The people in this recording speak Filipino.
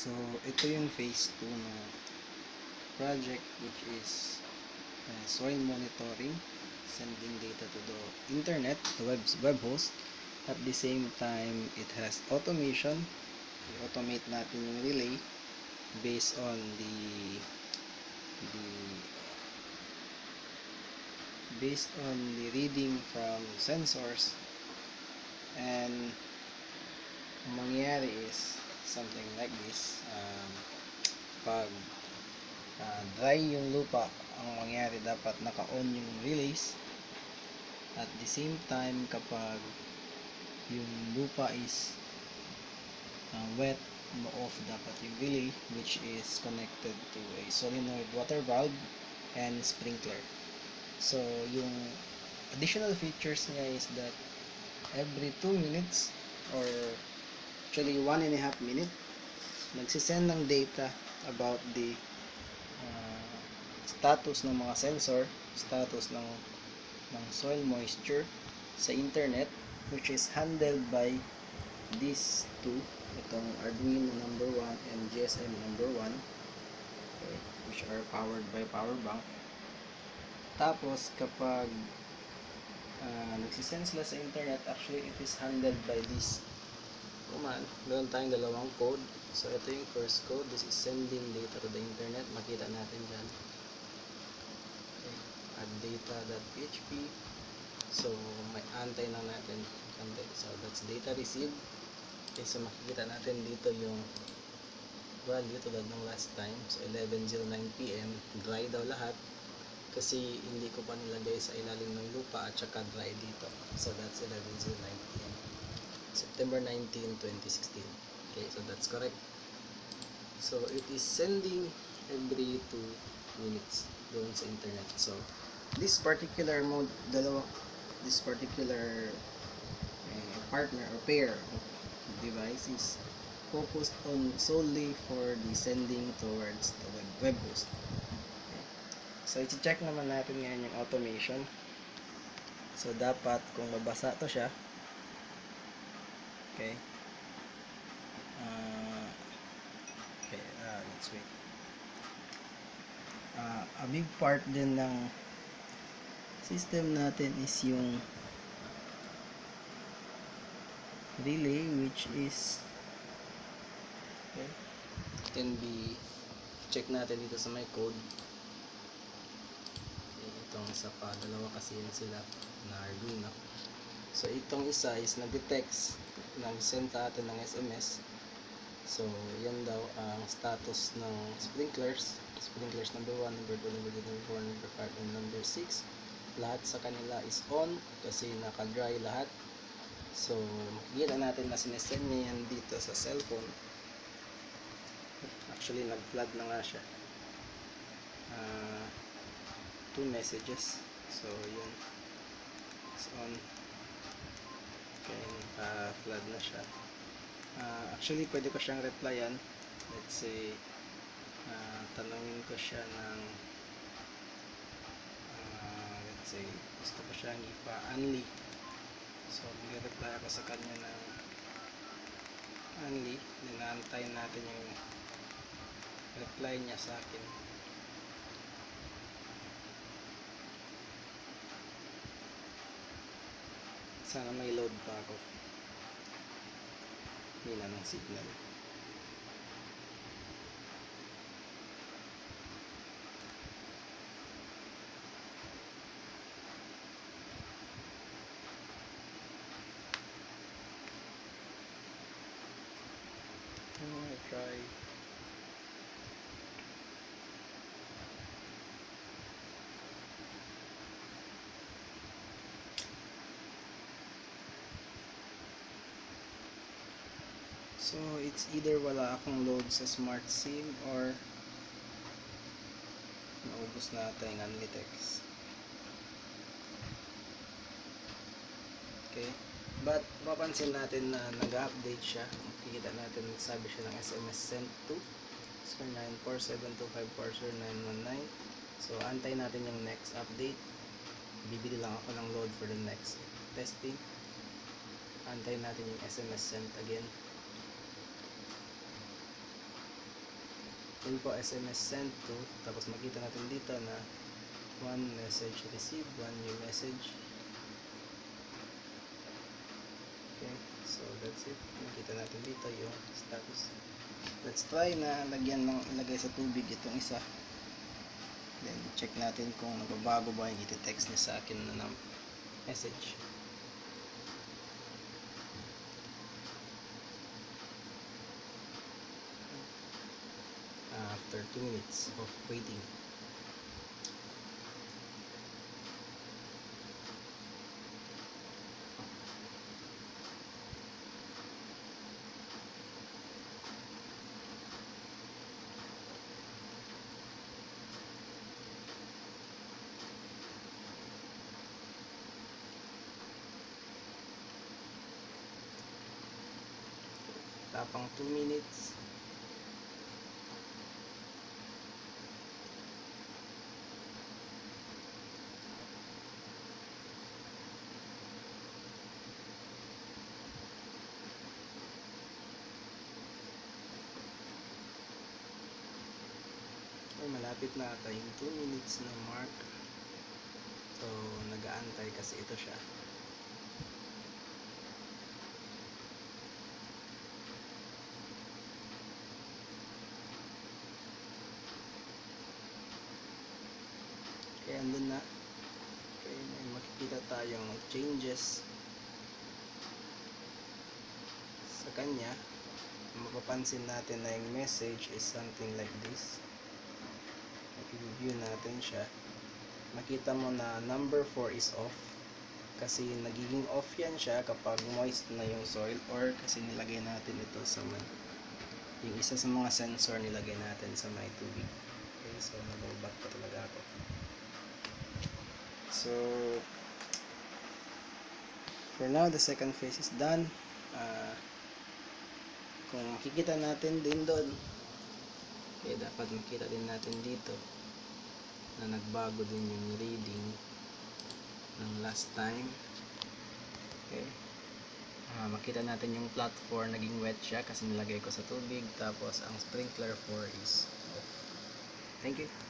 So, ito yung phase 2 na project which is uh, soil monitoring, sending data to the internet, the web, web host. At the same time, it has automation. I-automate natin yung relay based on the the based on the reading from sensors and something like this um, pag uh, dry yung lupa ang mangyayari dapat naka-on yung relays at the same time kapag yung lupa is uh, wet mo-off dapat yung relay which is connected to a solenoid water valve and sprinkler. So yung additional features niya is that every 2 minutes or actually 1 and a half minute. Nagsisend ng data about the uh, status ng mga sensor status ng ng soil moisture sa internet which is handled by these two. Itong Arduino number 1 and GSM number 1 okay, which are powered by power bank. Tapos kapag uh, nagsisend sila sa internet actually it is handled by this command meron tayong dalawang code. So ito yung first code. This is sending data to the internet. Makita natin dyan. Okay. add data.php so may antay na natin. So that's data received. Okay so makikita natin dito yung value tulad ng last time. So 11.09pm dry daw lahat. Kasi hindi ko pa nilagay sa ilalim ng lupa at saka dry dito. So that's 11.09pm September 19, 2016 okay so that's correct. So it is sending every 2 minutes doon sa internet. So this particular mode dalawa this particular uh, partner or pair of devices focused on solely for the sending towards the web, web host. Okay. so i-check naman natin ngayon yung automation. So dapat kung mabasa to siya okay. Uh, okay uh, let's wait. Uh, a big part din ng system natin is yung relay which is okay, can be check natin dito sa my code. Okay, itong isa pa dalawa kasi yun sila na. Arduino so itong isa is nag-text nag-send natin ng SMS so yan daw ang status ng sprinklers. Sprinklers number 1, number 2, number 3, number 4, number 5, and number 6 lahat sa kanila is on kasi naka-dry lahat. So makikita natin na sinesend niya yan dito sa cellphone. Actually nag-flood na nga siya. Uh, two messages. So yun. It's on okay naka-flood na siya. Uh, actually pwede ko siyang replyan. Let's say uh, tanongin ko siya ng uh, let's say gusto ko siyang ipa-unli so bigay-reply ako sa kanya ng unli ninaantayin natin yung reply niya sa akin sana may load pa ako hina ng signal Oh, I try. So, it's either wala akong load sa smart sim or naubos natin ang Unlitex. Okay? But, mapansin natin na nag-update siya. Makikita natin, sabi siya ng SMS sent to square 94725 So, antay natin yung next update. Bibili lang ako ng load for the next testing. Antay natin yung SMS sent again. Info SMS sent to. Tapos makita natin dito na one message received one new message. Okay so that's it. Makita natin dito yung status. Let's try na lagyan ng ilagay sa tubig itong isa. Then check natin kung nagbabago ba yung iti-text niya sa akin na ng message after 2 minutes of waiting. Tapang 2 minutes Ay, malapit na ata yung 2 minutes na mark. So, nagaantay kasi ito siya. Okay, andun na. Okay, may makikita tayong changes sa kanya. Mapapansin natin na yung message is something like this i-review natin siya makita mo na number 4 is off. Kasi nagiging off yan siya kapag moist na yung soil or kasi nilagay natin ito sa may yung isa sa mga sensor nilagay natin sa may tubig. Okay so nag-back pa talaga ako. So for now the second phase is done. Ah, kung makikita natin din doon Okay, dapat makita din natin dito na nagbago din yung reading ng last time. Okay. Ah, makita natin yung plot 4 naging wet siya kasi nilagay ko sa tubig tapos ang sprinkler 4 is off. Thank you.